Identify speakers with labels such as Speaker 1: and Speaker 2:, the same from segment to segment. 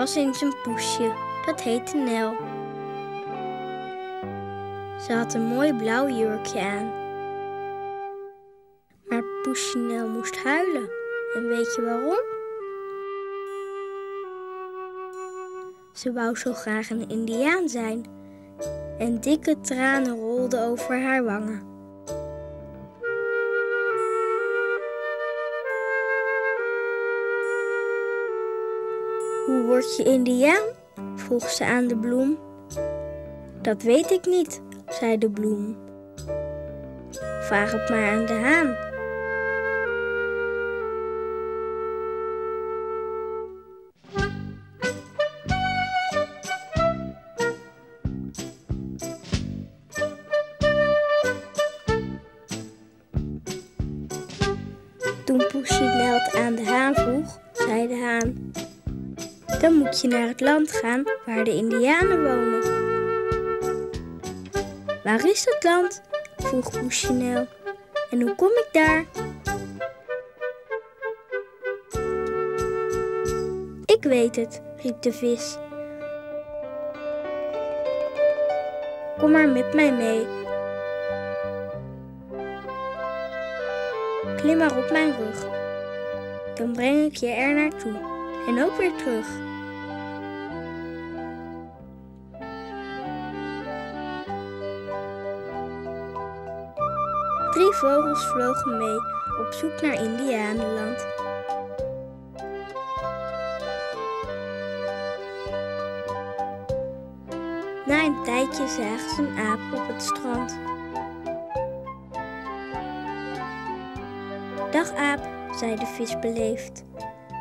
Speaker 1: Was eens een poesje, dat heette Nel. Ze had een mooi blauw jurkje aan. Maar poesje Nel moest huilen. En weet je waarom? Ze wou zo graag een indiaan zijn. En dikke tranen rolden over haar wangen. Word je indiaan? vroeg ze aan de bloem. Dat weet ik niet, zei de bloem. Vraag het maar aan de haan. Toen Poesje Nelt aan de haan vroeg, zei de haan: Dan moet je naar het land gaan waar de Indianen wonen. Waar is dat land? vroeg Poesje Nel. En hoe kom ik daar? Ik weet het, riep de vis. Kom maar met mij mee. Klim maar op mijn rug. Dan breng ik je er naartoe en ook weer terug. Vogels vlogen mee op zoek naar Indianenland. Na een tijdje zagen ze een aap op het strand. Dag aap, zei de vis beleefd.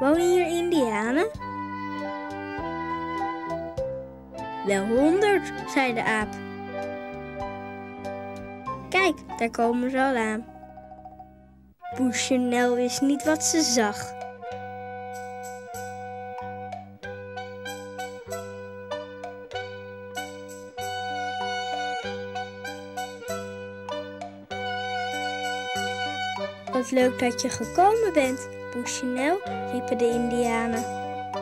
Speaker 1: Wonen hier Indianen? Wel honderd, zei de aap. Daar komen ze al aan. Poesje Nel wist niet wat ze zag. Wat leuk dat je gekomen bent, Poesje Nel, riepen de indianen.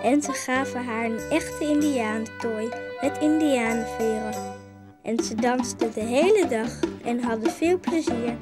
Speaker 1: En ze gaven haar een echte indianentooi met indianenveren. En ze dansten de hele dag en hadden veel plezier.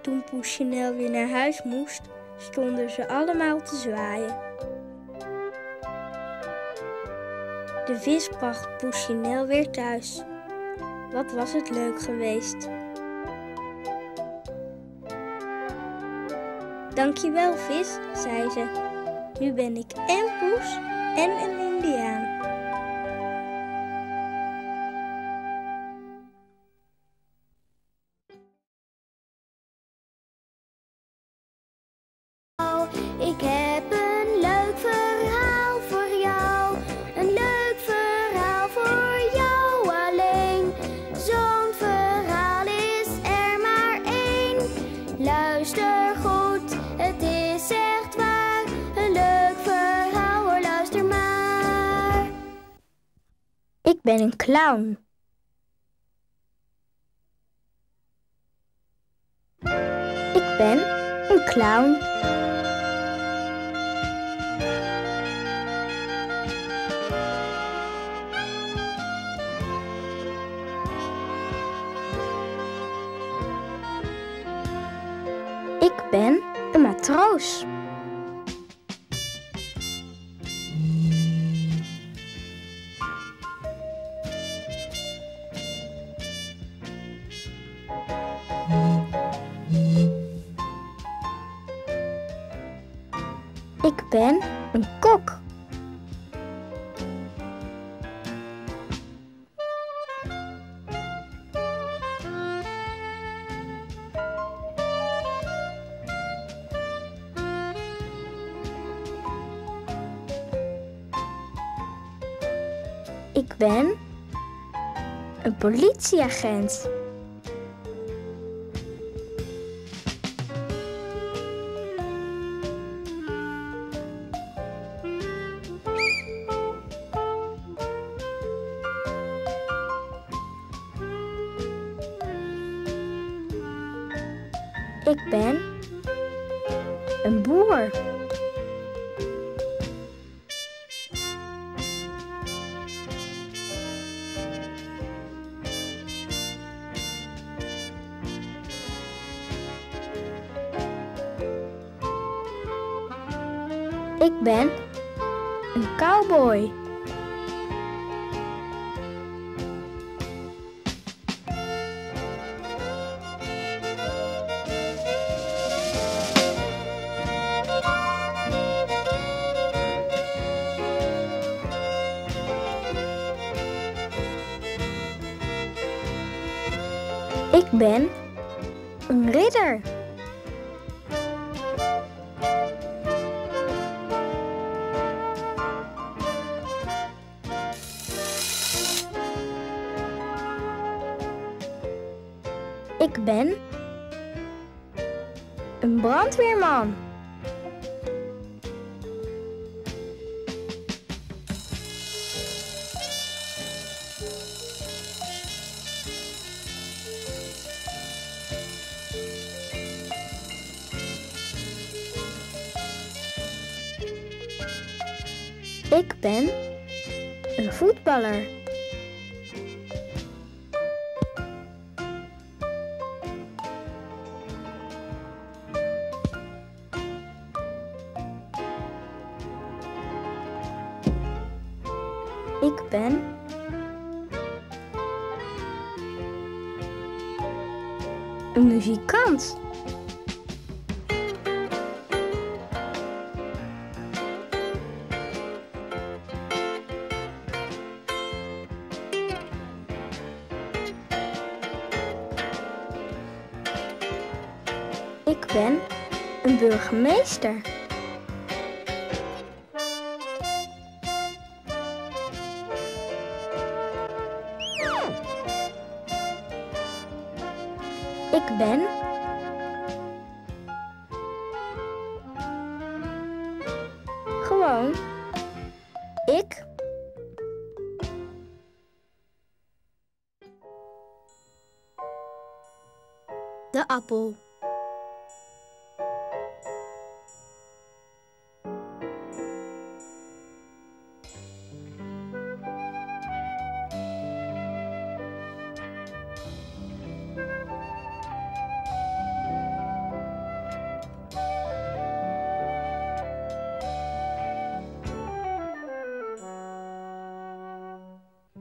Speaker 1: Toen Nel weer naar huis moest, stonden ze allemaal te zwaaien. De vis bracht Poesje Nel weer thuis. Wat was het leuk geweest. Dankjewel, vis, zei ze. Nu ben ik en poes en een indiaan. Ben een clown. Ik ben een clown. Ik ben een kok. Ik ben een politieagent. Ik ben een boer. Ik ben een cowboy. Ben een ridder. Ik ben een brandweerman. Ik ben een voetballer. Ik ben een muzikant. Een burgemeester. Ik ben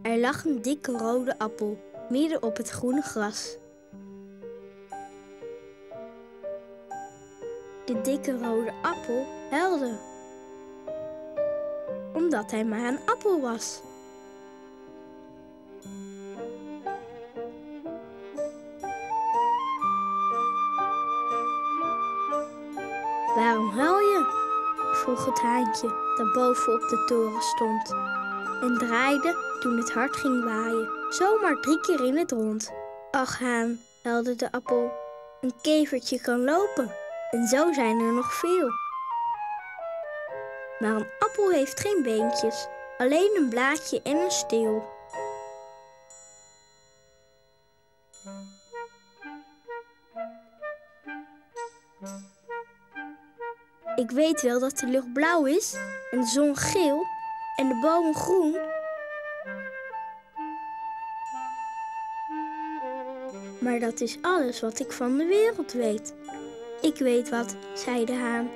Speaker 1: Er lag een dikke rode appel midden op het groene gras. De dikke rode appel huilde, omdat hij maar een appel was. Waarom huil je? vroeg het haantje dat boven op de toren stond en draaide toen het hard ging waaien, zomaar drie keer in het rond. Ach haan, huilde de appel, een kevertje kan lopen en zo zijn er nog veel. Maar een appel heeft geen beentjes, alleen een blaadje en een steel. Ik weet wel dat de lucht blauw is en de zon geel en de bomen groen. Maar dat is alles wat ik van de wereld weet. Ik weet wat, zei de haan.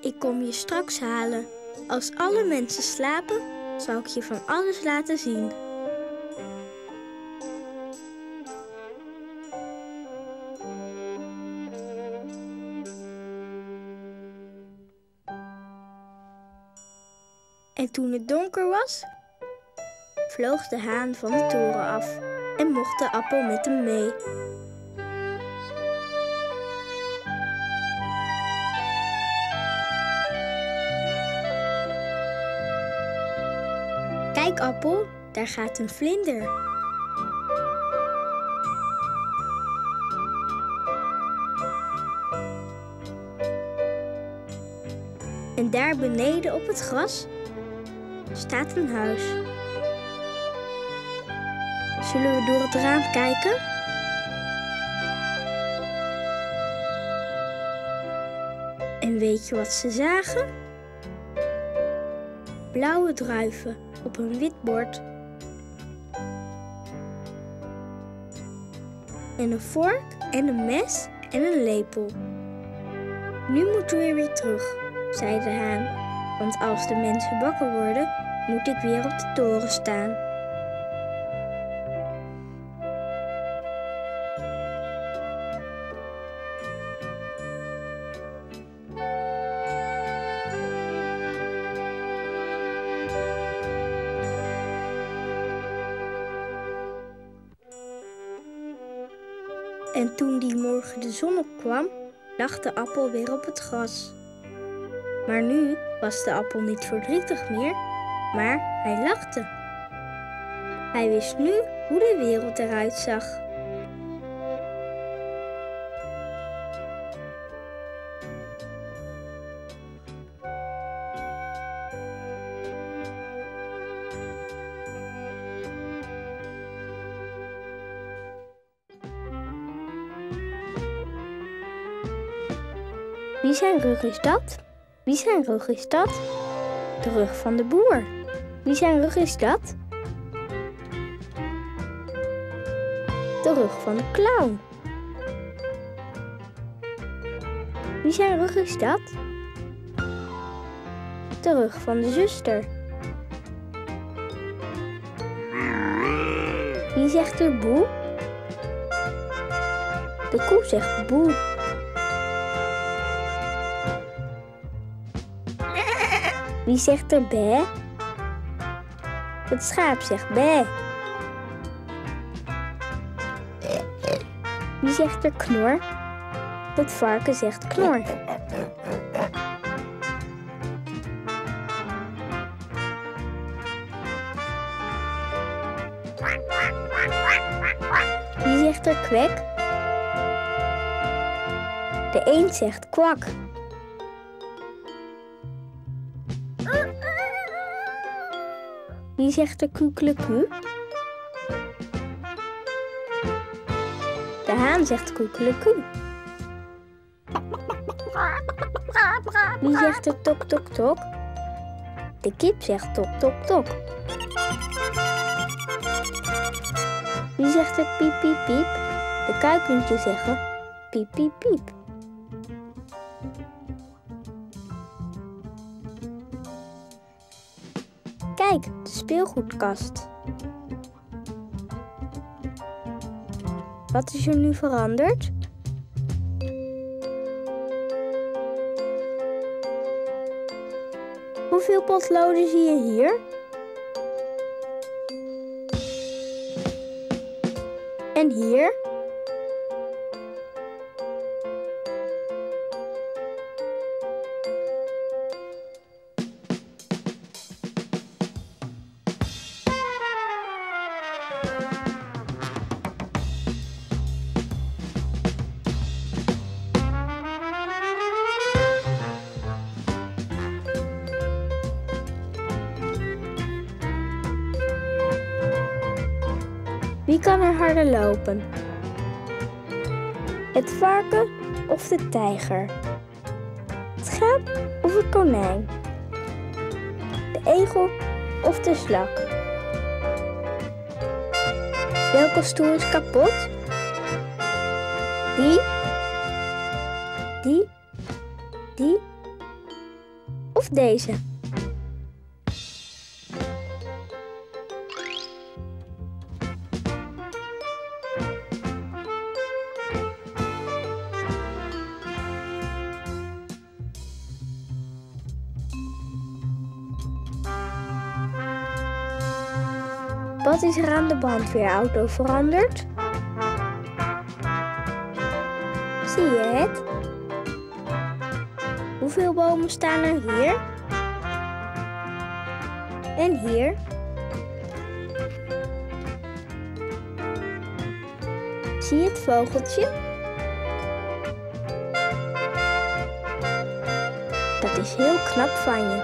Speaker 1: Ik kom je straks halen. Als alle mensen slapen, zal ik je van alles laten zien. En toen het donker was, vloog de haan van de toren af en mocht de appel met hem mee. Kijk, appel, daar gaat een vlinder. En daar beneden op het gras staat een huis. Zullen we door het raam kijken? En weet je wat ze zagen? Blauwe druiven op een wit bord. En een vork en een mes en een lepel. Nu moeten we weer terug, zei de haan. Want als de mensen wakker worden, moet ik weer op de toren staan. En toen die morgen de zon opkwam, lag de appel weer op het gras. Maar nu was de appel niet verdrietig meer, maar hij lachte. Hij wist nu hoe de wereld eruit zag. Wie zijn rug is dat? Wie zijn rug is dat? De rug van de boer. Wie zijn rug is dat? De rug van de clown. Wie zijn rug is dat? De rug van de zuster. Wie zegt er boe? De koe zegt boe. Wie zegt er bé? Het schaap zegt bé. Wie zegt er knor? Het varken zegt knor. Wie zegt er kwek? De eend zegt kwak. Wie zegt er koekeleku? De haan zegt koekeleku. Wie zegt er tok tok tok? De kip zegt tok tok tok. Wie zegt er piep piep piep? De kuikentjes zeggen piep piep piep. Kijk, de speelgoedkast. Wat is er nu veranderd? Hoeveel potloden zie je hier? En hier? Wie kan er harder lopen? Het varken of de tijger? Het schaap of het konijn? De egel of de slak? Welke stoel is kapot? Die? Die? Die? Of deze? Wat is er aan de brandweerauto veranderd? Zie je het? Hoeveel bomen staan er hier? En hier? Zie je het vogeltje? Dat is heel knap van je.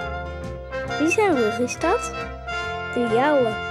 Speaker 1: Wie zijn rug is dat? De jouwe.